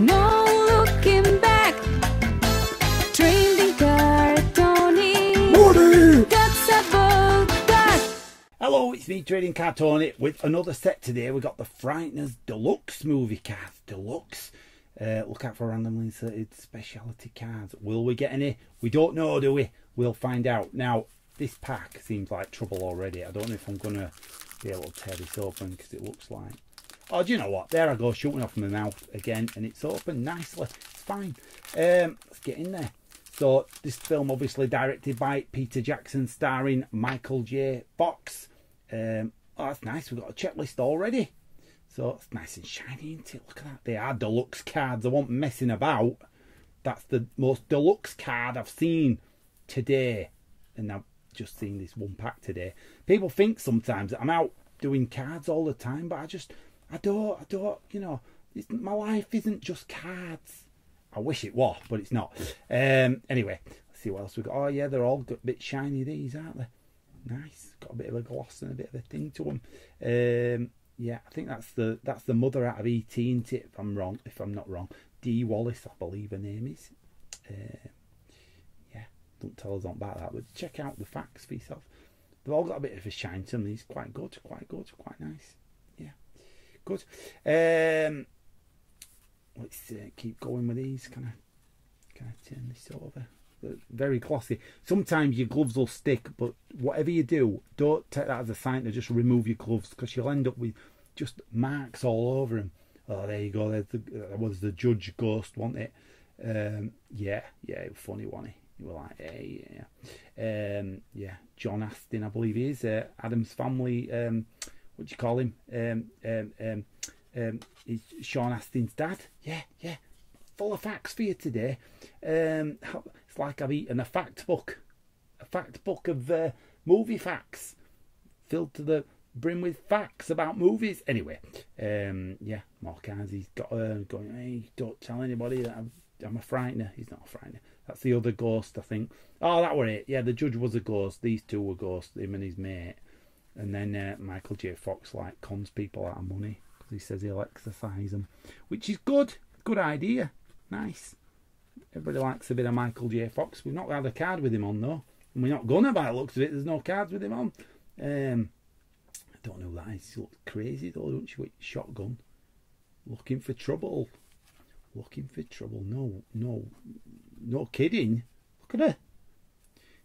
no looking back. Trading card, Tony. That's about that. Hello, it's me, Trading Card Tony, with another set today. We've got the Frighteners Deluxe movie cards. Deluxe. Uh, look out for randomly inserted specialty cards. Will we get any? We don't know, do we? We'll find out. Now, this pack seems like trouble already. I don't know if I'm going to be able to tear this open because it looks like... Oh, do you know what? There I go, shooting off my mouth again, and it's open nicely. It's fine. Um, let's get in there. So, this film obviously directed by Peter Jackson, starring Michael J. Fox. Um, oh, that's nice. We've got a checklist already. So it's nice and shiny, isn't it? Look at that. They are deluxe cards. I want messing about. That's the most deluxe card I've seen today. And I've just seen this one pack today. People think sometimes that I'm out doing cards all the time, but I just, I don't, I don't, you know, my life isn't just cards. I wish it was, but it's not. Um, anyway, let's see what else we got. Oh yeah, they're all got a bit shiny. These aren't they? Nice. Got a bit of a gloss and a bit of a thing to them. Um, yeah, I think that's the that's the mother out of ET, isn't it? If I'm wrong, if I'm not wrong, Dee Wallace, I believe her name is. Uh, yeah, don't tell us on about that, but check out the facts for yourself. They've all got a bit of a shine to them. These quite good, quite good, quite nice. Yeah, good. Um, let's uh, keep going with these. Can I can I turn this over? very glossy. Sometimes your gloves will stick, but whatever you do, don't take that as a sign to just remove your gloves because you'll end up with just marks all over them. Oh, there you go. There's the, that was the judge ghost, wasn't it? Um, yeah, yeah, funny, wasn't? You were like, hey, yeah, um, yeah. John Astin, I believe he is. Uh, Addams family. Um, what do you call him? Um, um, um, um, is Sean Astin's dad. Yeah, yeah. Full of facts for you today. Um, it's like I've eaten a fact book, a fact book of uh, movie facts, filled to the brim with facts about movies. Anyway, um, yeah, Mark He's got uh, going. Hey, don't tell anybody that I'm, I'm a frightener. He's not a frightener. That's the other ghost, I think. Oh, that were it. Yeah, the judge was a ghost. These two were ghosts. Him and his mate. And then uh, Michael J. Fox like cons people out of money because he says he'll exercise them, which is good. Good idea. Nice. Everybody likes a bit of Michael J. Fox. We've not had a card with him on though. And we're not gonna by the looks of it. There's no cards with him on. Um, I don't know that is. He looks crazy though, don't you? With shotgun. Looking for trouble. Looking for trouble. No, no, no kidding. Look at her.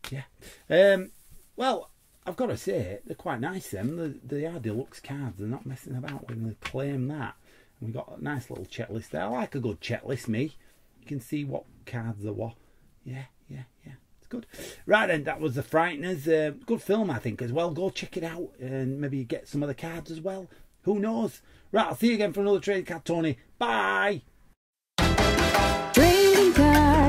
Yeah. Um, well, I've got to say, they're quite nice, them. They are deluxe cards. They're not messing about when they claim that. And we've got a nice little checklist there. I like a good checklist, me. You can see what cards there were. Yeah, yeah, yeah. It's good. Right then, that was The Frighteners. Uh, good film, I think, as well. Go check it out and maybe get some of the cards as well. Who knows? Right, I'll see you again for another Trading card, Tony. Bye! Trading card.